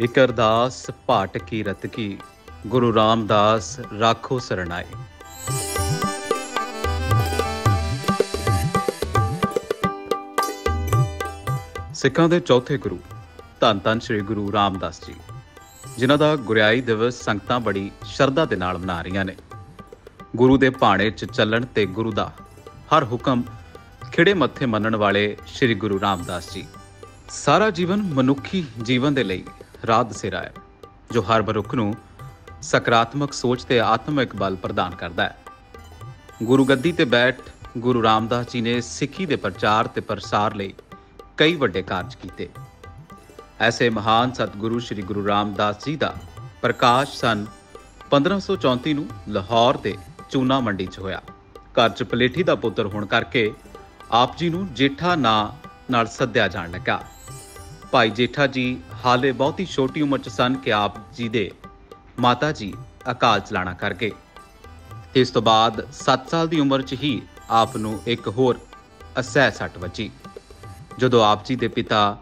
ਇਕ ਅਰਦਾਸ ਭਾਟ ਕੀ ਰਤ ਕੀ, ਗੁਰੂ ਰਾਮਦਾਸ ਰਾਖੋ ਸਰਣਾਏ। ਸਿੱਖਾਂ ਦੇ ਚੌਥੇ ਗੁਰੂ, ਧੰਨ ਧੰਨ ਸ੍ਰੀ ਗੁਰੂ ਰਾਮਦਾਸ ਜੀ, ਜਿਨ੍ਹਾਂ ਦਾ ਗੁਰਿਆਈ ਦਿਵਸ ਸੰਗਤਾਂ ਬੜੀ ਸ਼ਰਧਾ ਦੇ ਨਾਲ ਮਨਾ ਰਹੀਆਂ ਨੇ। ਗੁਰੂ ਦੇ ਭਾਣੇ 'ਚ ਚੱਲਣ ਤੇ ਗੁਰੂ ਦਾ ਹਰ ਹੁਕਮ ਖਿੜੇ ਮੱਥੇ ਮੰਨਣ ਵਾਲੇ ਸ੍ਰੀ ਗੁਰੂ ਰਾਮਦਾਸ ਜੀ, ਸਾਰਾ ਜੀਵਨ ਮਨੁੱਖੀ ਜੀਵਨ ਦੇ ਲਈ ਰਾਹ ਦਸੇਰਾ ਹੈ ਜੋ ਹਰ ਮਨੁੱਖ ਨੂੰ ਸਕਾਰਾਤਮਕ ਸੋਚ ਤੇ ਆਤਮਿਕ ਬਲ ਪ੍ਰਦਾਨ ਕਰਦਾ ਹੈ। ਗੁਰੂ ਗੱਦੀ ਤੇ ਬੈਠ ਗੁਰੂ ਰਾਮਦਾਸ ਜੀ ਨੇ ਸਿੱਖੀ ਦੇ ਪ੍ਰਚਾਰ ਤੇ ਪ੍ਰਸਾਰ ਲਈ ਕਈ ਵੱਡੇ ਕਾਰਜ ਕੀਤੇ। ਐਸੇ ਮਹਾਨ ਸਤਿਗੁਰੂ ਸ੍ਰੀ ਗੁਰੂ ਰਾਮਦਾਸ ਜੀ ਦਾ ਪ੍ਰਕਾਸ਼ ਸਨ 1534 ਨੂੰ ਲਾਹੌਰ ਦੇ ਚੂਨਾ ਮੰਡੀ 'ਚ ਹੋਇਆ। ਘਰ 'ਚ ਪਲੇਠੀ ਦਾ ਪੁੱਤਰ ਹੋਣ ਕਰਕੇ ਆਪ ਜੀ ਨੂੰ ਜੇਠਾ ਨਾਂ ਨਾਲ ਸੱਦਿਆ ਜਾਣ ਲੱਗਾ। ਭਾਈ ਜੇਠਾ ਜੀ ਹਾਲੇ ਬਹੁਤੀ ਛੋਟੀ ਉਮਰ 'ਚ ਸਨ ਕਿ ਆਪ ਜੀ ਦੇ ਮਾਤਾ ਜੀ ਅਕਾਲ ਚਲਾਣਾ ਕਰ ਗਏ। ਤੇ ਇਸ ਤੋਂ ਬਾਅਦ 7 ਸਾਲ ਦੀ ਉਮਰ 'ਚ ਹੀ ਆਪ ਨੂੰ ਇੱਕ ਹੋਰ ਅਸਹਿ ਸੱਟ ਵੱਜੀ। ਜਦੋਂ ਆਪ ਜੀ ਦੇ ਪਿਤਾ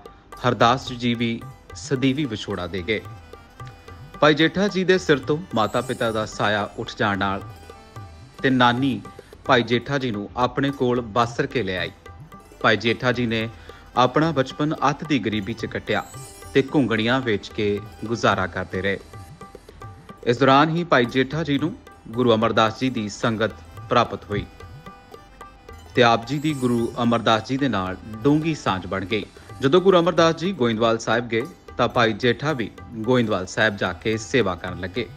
ਹਰਦਾਸ ਜੀ ਵੀ ਸਦੀਵੀ ਵਿਛੋੜਾ ਦੇ ਗਏ। ਭਾਈ ਜੇਠਾ ਜੀ ਦੇ ਸਿਰ ਤੋਂ ਮਾਤਾ ਪਿਤਾ ਦਾ ਸਾਇਆ ਉੱਠ ਜਾਣ ਨਾਲ ਤੇ ਨਾਨੀ ਭਾਈ ਜੇਠਾ ਜੀ ਨੂੰ ਆਪਣੇ ਕੋਲ ਬਾਸਰ ਕੇ ਲੈ ਆਈ। ਭਾਈ ਜੇਠਾ ਜੀ ਨੇ ਆਪਣਾ ਬਚਪਨ ਅੱਤ ਦੀ ਗਰੀਬੀ 'ਚ ਕੱਟਿਆ ਤੇ ਘੁੰਗਣੀਆਂ ਵੇਚ ਕੇ ਗੁਜ਼ਾਰਾ ਕਰਦੇ ਰਹੇ। ਇਸ ਦੌਰਾਨ ਹੀ ਭਾਈ ਜੇਠਾ ਜੀ ਨੂੰ ਗੁਰੂ ਅਮਰਦਾਸ ਜੀ ਦੀ ਸੰਗਤ ਪ੍ਰਾਪਤ ਹੋਈ ਤੇ ਆਪ ਜੀ ਦੀ ਗੁਰੂ ਅਮਰਦਾਸ ਜੀ ਦੇ ਨਾਲ ਡੂੰਗੀ ਸਾਂਝ ਬਣ ਗਈ। ਜਦੋਂ ਗੁਰੂ ਅਮਰਦਾਸ ਜੀ ਗੋਇੰਦਵਾਲ ਸਾਹਿਬ ਗਏ ਤਾਂ ਭਾਈ ਜੇਠਾ ਵੀ ਗੋਇੰਦਵਾਲ ਸਾਹਿਬ ਜਾ ਕੇ ਸੇਵਾ ਕਰਨ ਲੱਗੇ।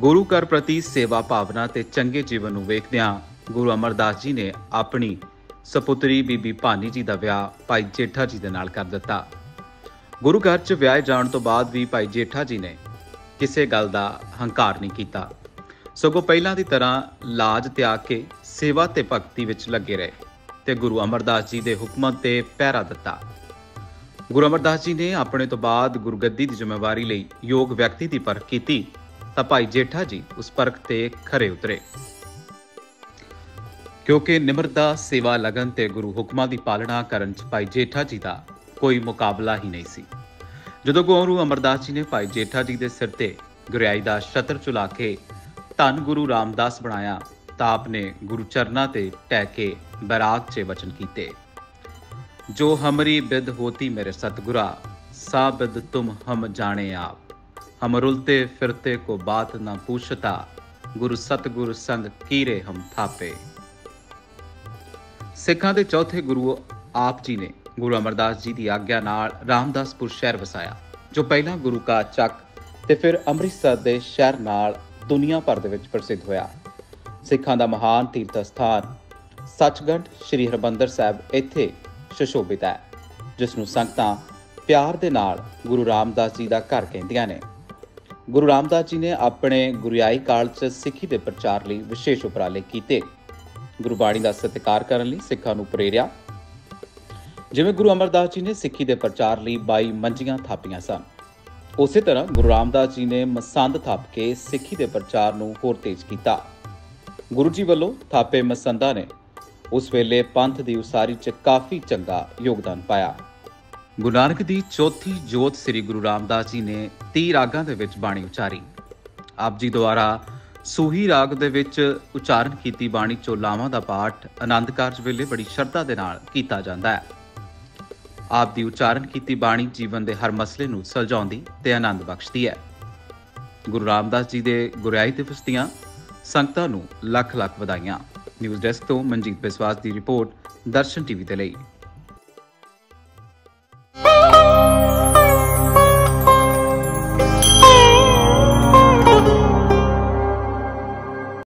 ਗੁਰੂ ਘਰ ਪ੍ਰਤੀ ਸੇਵਾ ਭਾਵਨਾ ਤੇ ਚੰਗੇ ਜੀਵਨ ਨੂੰ ਵੇਖਦਿਆਂ ਗੁਰੂ ਅਮਰਦਾਸ ਜੀ ਨੇ ਆਪਣੀ ਸਪੁੱਤਰੀ ਬੀਬੀ ਭਾਨੀ ਜੀ ਦਾ ਵਿਆਹ ਭਾਈ ਜੇਠਾ ਜੀ ਦੇ ਨਾਲ ਕਰ ਦਿੱਤਾ। ਗੁਰੂ ਘਰ 'ਚ ਵਿਆਹ ਜਾਣ ਤੋਂ ਬਾਅਦ ਵੀ ਭਾਈ ਜੇਠਾ ਜੀ ਨੇ ਕਿਸੇ ਗੱਲ ਦਾ ਹੰਕਾਰ ਨਹੀਂ ਕੀਤਾ। ਸਗੋਂ ਪਹਿਲਾਂ ਦੀ ਤਰ੍ਹਾਂ ਲਾਜ ਤਿਆਗ ਕੇ ਸੇਵਾ ਤੇ ਭਗਤੀ ਵਿੱਚ ਲੱਗੇ ਰਹੇ ਤੇ ਗੁਰੂ ਅਮਰਦਾਸ ਜੀ ਦੇ ਹੁਕਮਾਂ ਤੇ ਪਹਿਰਾ ਦਿੱਤਾ। ਗੁਰੂ ਅਮਰਦਾਸ ਜੀ ਨੇ ਆਪਣੇ ਤੋਂ ਬਾਅਦ ਗੁਰਗੱਦੀ ਦੀ ਜ਼ਿੰਮੇਵਾਰੀ ਲਈ ਯੋਗ ਵਿਅਕਤੀ ਦੀ ਪਰਖ ਕੀਤੀ ਤਾਂ ਭਾਈ ਜੇਠਾ ਜੀ ਉਸ ਪਰਖ ਤੇ ਖਰੇ ਉਤਰੇ। ਕਿਉਂਕਿ ਨਿਮਰਤਾ, ਸੇਵਾ, ਲਗਨ ਤੇ ਗੁਰੂ ਹੁਕਮਾਂ ਦੀ ਪਾਲਣਾ ਕਰਨ ਚ ਭਾਈ ਜੇਠਾ ਜੀ ਦਾ ਕੋਈ ਮੁਕਾਬਲਾ ਹੀ ਨਹੀਂ ਸੀ। ਜਦੋਂ ਗੁਰੂ ਅਮਰਦਾਸ ਜੀ ਨੇ ਭਾਈ ਜੇਠਾ ਜੀ ਦੇ ਸਿਰ ਤੇ ਗੁਰਿਆਈ ਦਾ ਛਤਰ ਚੁਲਾ ਕੇ ਧੰਨ ਗੁਰੂ ਰਾਮਦਾਸ ਬਣਾਇਆ, ਤਾਂ ਆਪਨੇ ਗੁਰੂ ਚਰਨਾਂ ਤੇ ਟਹਿ ਕੇ ਬੈਰਾਗ 'ਚ ਵਚਨ ਕੀਤੇ, ਜੋ ਹਮਰੀ ਬਿਦ ਹੋਤੀ ਮੇਰੇ ਸਤਗੁਰਾ, ਸਾ ਬਿਦ ਤੁਮ ਹਮ ਜਾਣੇ ਆਪ। ਹਮ ਰੁਲਤੇ ਫਿਰਤੇ ਕੋ ਬਾਤ ਨਾ ਪੁੱਛਤਾ, ਗੁਰੂ ਸਤਗੁਰ ਸੰਗ ਕੀਰੇ ਹਮ ਥਾਪੇ। ਸਿੱਖਾਂ ਦੇ ਚੌਥੇ ਗੁਰੂ ਆਪ ਜੀ ਨੇ ਗੁਰੂ ਅਮਰਦਾਸ ਜੀ ਦੀ ਆਗਿਆ ਨਾਲ ਰਾਮਦਾਸਪੁਰ ਸ਼ਹਿਰ ਵਸਾਇਆ, ਜੋ ਪਹਿਲਾਂ ਗੁਰੂ ਕਾ ਚੱਕ ਤੇ ਫਿਰ ਅੰਮ੍ਰਿਤਸਰ ਦੇ ਸ਼ਹਿਰ ਨਾਲ ਦੁਨੀਆ ਭਰ ਦੇ ਵਿੱਚ ਪ੍ਰਸਿੱਧ ਹੋਇਆ। ਸਿੱਖਾਂ ਦਾ ਮਹਾਨ ਤੀਰਥ ਸਥਾਨ ਸੱਚਗੰਡ ਸ੍ਰੀ ਹਰਬੰਦਰ ਸਾਹਿਬ ਇੱਥੇ ਸ਼ਸ਼ੋਭਿਤ ਹੈ, ਜਿਸ ਨੂੰ ਸੰਗਤਾਂ ਪਿਆਰ ਦੇ ਨਾਲ ਗੁਰੂ ਰਾਮਦਾਸ ਜੀ ਦਾ ਘਰ ਕਹਿੰਦੀਆਂ ਨੇ। ਗੁਰੂ ਰਾਮਦਾਸ ਜੀ ਨੇ ਆਪਣੇ ਗੁਰਿਆਈ ਕਾਲ 'ਚ ਸਿੱਖੀ ਦੇ ਪ੍ਰਚਾਰ ਲਈ ਵਿਸ਼ੇਸ਼ ਉਪਰਾਲੇ ਕੀਤੇ। ਗੁਰਬਾਣੀ ਦਾ ਸਤਿਕਾਰ ਕਰਨ ਲਈ ਸਿੱਖਾਂ ਨੂੰ ਪ੍ਰੇਰਿਆ। ਜਿਵੇਂ ਗੁਰੂ ਅਮਰਦਾਸ ਜੀ ਨੇ ਸਿੱਖੀ ਦੇ ਪ੍ਰਚਾਰ ਲਈ 22 ਮੰਜੀਆਂ ਥਾਪੀਆਂ ਸਨ, ਉਸੇ ਤਰ੍ਹਾਂ ਗੁਰੂ ਰਾਮਦਾਸ ਜੀ ਨੇ ਮਸੰਦ ਥਾਪ ਕੇ ਸਿੱਖੀ ਦੇ ਪ੍ਰਚਾਰ ਨੂੰ ਹੋਰ ਤੇਜ਼ ਕੀਤਾ। ਗੁਰੂ ਜੀ ਵੱਲੋਂ ਥਾਪੇ ਮਸੰਦਾਂ ਨੇ ਉਸ ਵੇਲੇ ਪੰਥ ਦੀ ਉਸਾਰੀ 'ਚ ਕਾਫੀ ਚੰਗਾ ਯੋਗਦਾਨ ਪਾਇਆ। ਗੁਰੂ ਨਾਨਕ ਦੀ ਚੌਥੀ ਜੋਤ ਸ੍ਰੀ ਗੁਰੂ ਰਾਮਦਾਸ ਜੀ ਨੇ 30 ਰਾਗਾਂ ਦੇ ਵਿੱਚ ਬਾਣੀ ਉਚਾਰੀ। ਆਪ ਜੀ ਦੁਆਰਾ ਸੂਹੀ ਰਾਗ ਦੇ ਵਿੱਚ ਉਚਾਰਨ ਕੀਤੀ ਬਾਣੀ ਚੋਲਾਵਾਂ ਦਾ ਪਾਠ ਆਨੰਦ ਕਾਰਜ ਵੇਲੇ ਬੜੀ ਸ਼ਰਧਾ ਦੇ ਨਾਲ ਕੀਤਾ ਜਾਂਦਾ ਹੈ। ਆਪ ਦੀ ਉਚਾਰਨ ਕੀਤੀ ਬਾਣੀ ਜੀਵਨ ਦੇ ਹਰ ਮਸਲੇ ਨੂੰ ਸੁਲਝਾਉਂਦੀ ਤੇ ਆਨੰਦ ਬਖਸ਼ਦੀ ਹੈ। ਗੁਰੂ ਰਾਮਦਾਸ ਜੀ ਦੇ ਗੁਰਿਆਈ ਦਿਵਸ ਦੀਆਂ ਸੰਗਤਾਂ ਨੂੰ ਲੱਖ ਲੱਖ ਵਧਾਈਆਂ। ਨਿਊਜ਼ ਡੈਸਕ ਤੋਂ ਮਨਜੀਤ ਬਿਸਵਾਸ ਦੀ ਰਿਪੋਰਟ ਦਰਸ਼ਨ ਟੀਵੀ ਦੇ ਲਈ।